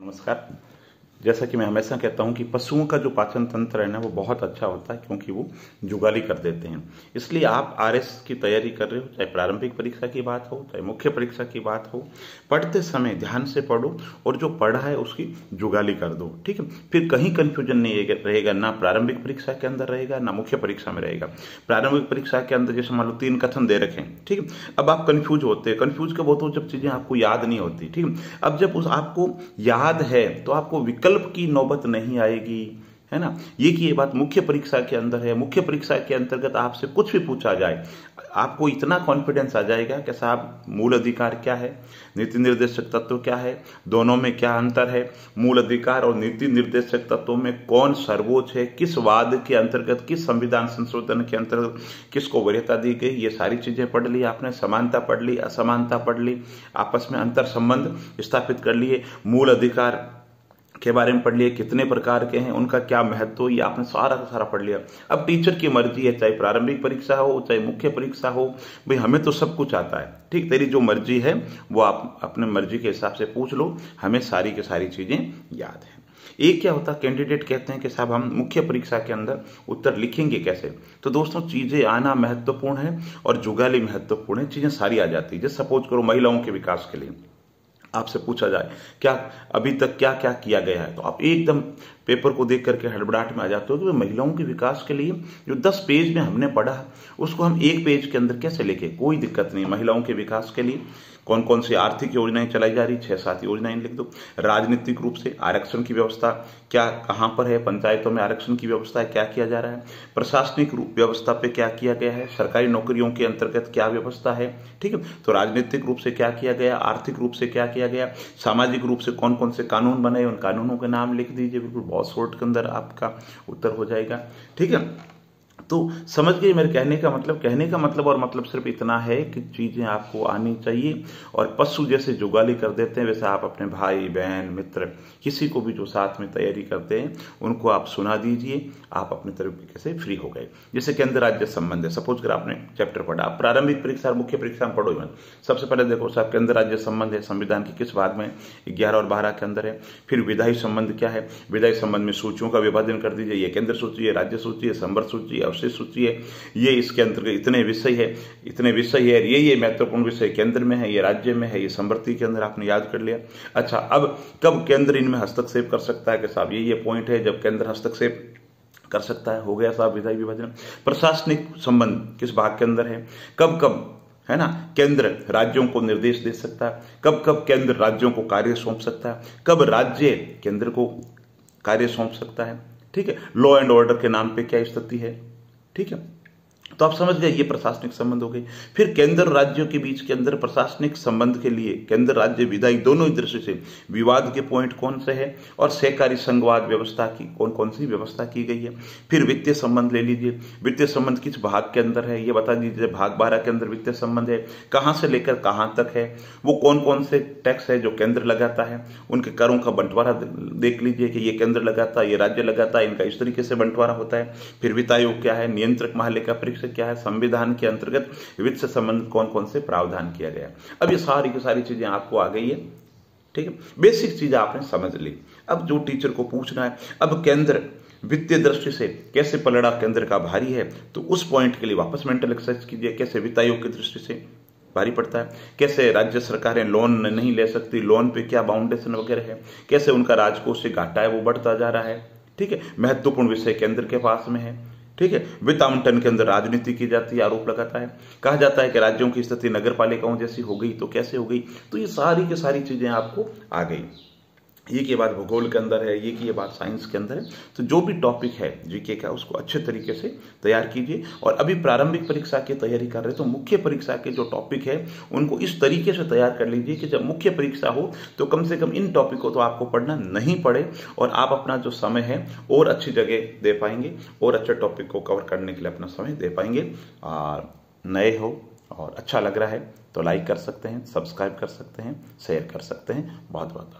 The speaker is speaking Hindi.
नमस्कार जैसा कि मैं हमेशा कहता हूँ कि पशुओं का जो पाचन तंत्र है ना, वो बहुत अच्छा होता है क्योंकि वो जुगाली कर देते हैं। इसलिए आप आरएस की तैयारी कर रहे हो, चाहे प्रारंभिक परीक्षा की बात हो, चाहे मुख्य परीक्षा की बात हो, पढ़ते समय ध्यान से पढ़ो और जो पढ़ा है उसकी जुगाली कर दो, ठीक है? फिर कहीं कन्फ्यूज़न नहीं रहेगा ना प्रारंभिक परीक्षा के अंदर रहेगा, ना मुख्य परीक्षा में रहेगा। प्रारंभिक परीक्षा के अंदर जैसे मान लो तीन कथन दे रखें ठीक है? अब आप कन्फ्यूज़ होते हैं। कन्फ्यूज़ कब होते हो जब चीज़ें आपको याद नहीं होती, ठीक है? अब जब उस आपको याद है तो आपको विकल्प विकल्प की नौबत नहीं आएगी, है ना? ये की ये बात मुख्य परीक्षा के अंदर है, मुख्य परीक्षा के अंतर्गत आपसे कुछ भी पूछा जाए, आपको इतना कॉन्फिडेंस आ जाएगा कि साहब, मूल अधिकार क्या है? नीति निर्देशक तत्व क्या है? दोनों में क्या अंतर है? मूल अधिकार और नीति निर्देशक तत्वों में कौन सर्वोच्च है? किस वाद के अंतर्गत, किस संविधान संशोधन के अंतर्गत, किसको वरीयता दी गई? ये सारी चीज़ें पढ़ ली आपने, समानता पढ़ ली, असमानता पढ़ ली, आपस में अंतर संबंध स्थापित कर लिए। मूल अधिकार के बारे में पढ़ लिया कितने प्रकार के हैं, उनका क्या महत्व, ये आपने सारा का सारा पढ़ लिया। अब टीचर की मर्ज़ी है, चाहे प्रारंभिक परीक्षा हो, चाहे मुख्य परीक्षा हो, भाई हमें तो सब कुछ आता है। ठीक, तेरी जो मर्ज़ी है, वो आप अपने मर्ज़ी के हिसाब से पूछ लो, हमें सारी की सारी चीज़ें याद है। एक क्या होता है कैंडिडेट कहते हैं कि साहब हम मुख्य परीक्षा के अंदर उत्तर लिखेंगे कैसे? तो दोस्तों, चीज़ें आना महत्वपूर्ण है और जुगाली महत्वपूर्ण है, चीज़ें सारी आ जाती है। जैसे सपोज़ करो, महिलाओं के विकास के लिए। आपसे पूछा जाए, क्या अभी तक क्या क्या किया गया है? तो आप एकदम पेपर को देख करके हड़बड़ाहट में आ जाते हो कि महिलाओं के विकास के लिए जो दस पेज में हमने पढ़ा, उसको हम एक पेज के अंदर कैसे लिखे कोई दिक्कत नहीं, महिलाओं के विकास के लिए कौन कौन सी आर्थिक योजनाएँ चलाई जा रही? छह सात योजनाएँ लिख दो। राजनीतिक रूप से आरक्षण की व्यवस्था क्या कहाँ पर है? पंचायतों में आरक्षण की व्यवस्था है, क्या किया जा रहा है? प्रशासनिक रूप व्यवस्था पे क्या किया गया है? सरकारी नौकरियों के अंतर्गत क्या व्यवस्था है? ठीक है तो राजनीतिक रूप से क्या किया गया? आर्थिक रूप से क्या किया गया। सामाजिक रूप से कौन कौन से कानून बने उन कानूनों के नाम लिख दीजिए। बिल्कुल बहुत शॉर्ट के अंदर आपका उत्तर हो जाएगा। ठीक है? तो समझ गए मेरे कहने का मतलब कहने का मतलब और मतलब सिर्फ़ इतना है कि चीज़ें आपको आनी चाहिए और पशु जैसे जुगाली कर देते हैं, वैसे आप अपने भाई, बहन, मित्र, किसी को भी जो साथ में तैयारी करते हैं, उनको आप सुना दीजिए, आप अपने तरीके से फ्री हो गए। जैसे केंद्र राज्य संबंध है सपोज़ कर आपने चैप्टर पढ़ा प्रारंभिक परीक्षा मुख्य परीक्षा में पढ़ो इवन। सबसे पहले देखो साहब केंद्र राज्य संबंध है, संविधान के किस भाग में, ग्यारह और बारह के अंदर है। फिर विधायी संबंध क्या है? विधायी संबंध में सूचियों का विभाजन कर दीजिए, ये केंद्र सूची है, राज्य सूची है संवर्ग सूची है अवशेष सूची है। ये इसके अंतर्गत इतने विषय है, इतने विषय है ये ये महत्वपूर्ण विषय केंद्र में है, ये राज्य में है, ये संवर्ती के अंदर आपने याद कर लिया। अच्छा अब कब केंद्र इनमें हस्तक्षेप कर सकता है? कि साहब, ये ये पॉइंट है, जब केंद्र हस्तक्षेप कर सकता है, हो गया साहब विधायी विभाजन। प्रशासनिक संबंध किस भाग के अंदर है? कब कब, है ना, केंद्र राज्यों को निर्देश दे सकता है? कब कब केंद्र राज्यों को कार्य सौंप सकता है? कब राज्य केंद्र को कार्य सौंप सकता है? ठीक है लॉ एंड ऑर्डर के नाम पे क्या स्थिति है? ठीक है? तो आप समझ गए, ये प्रशासनिक संबंध हो गए। फिर केंद्र राज्यों के बीच के अंदर प्रशासनिक संबंध के लिए, केंद्र राज्य विधायी दोनों ही दृष्टि से, विवाद के पॉइंट कौन से है और सहकारी संघवाद व्यवस्था की कौन कौन सी व्यवस्था की गई है। फिर वित्तीय संबंध ले लीजिए। वित्तीय संबंध किस भाग के अंदर है, ये बता दीजिए, भाग बारह के अंदर वित्तीय संबंध है, कहाँ से लेकर कहाँ तक है, वो कौन कौन से टैक्स है जो केंद्र लगाता है, उनके करों का बंटवारा देख लीजिए कि ये केंद्र लगाता है ये राज्य लगाता है इनका इस तरीके से बंटवारा होता है। फिर वित्त आयोग क्या है, नियंत्रक महालेखा परीक्षक क्या है? संविधान के अंतर्गत वित्त से संबंधित कौन कौन से प्रावधान किया गया अब ये सारी की सारी चीज़ें आपको आ गई है, ठीक है? बेसिक चीज़ आपने समझ ली। अब जो टीचर को पूछना है, अब केंद्र वित्तीय दृष्टि से कैसे पलड़ा केंद्र का भारी है तो उस पॉइंट के लिए वापस मेंटल एक्सरसाइज कीजिए। कैसे वित्त आयोग की दृष्टि से भारी पड़ता है? कैसे राज्य सरकारें लोन नहीं ले सकती? लोन पे क्या बाउंडेशन वगैरह है? कैसे उनका राजकोष से घाटा है, वो बढ़ता जा रहा है, ठीक है? महत्वपूर्ण विषय केंद्र के पास में है। ठीक है? वित्त आवंटन के अंदर राजनीति की जाती है, आरोप लगाता है। कहा जाता है कि राज्यों की स्थिति नगर पालिकाओं जैसी हो गई तो कैसे हो गई? तो ये सारी की सारी चीज़ें आपको आ गई। ये की बात भूगोल के अंदर है, ये की ये बात साइंस के अंदर है। तो जो भी टॉपिक है जीके का, उसको अच्छे तरीके से तैयार कीजिए। और अभी प्रारंभिक परीक्षा की तैयारी कर रहे तो मुख्य परीक्षा के जो टॉपिक है, उनको इस तरीके से तैयार कर लीजिए कि जब मुख्य परीक्षा हो तो कम से कम इन टॉपिक को तो आपको पढ़ना नहीं पड़े और आप अपना जो समय है, और अच्छी जगह दे पाएँगे, और अच्छे टॉपिक को कवर करने के लिए अपना समय दे पाएँगे। और नए हो और अच्छा लग रहा है तो लाइक कर सकते हैं सब्सक्राइब कर सकते हैं शेयर कर सकते हैं। बहुत बहुत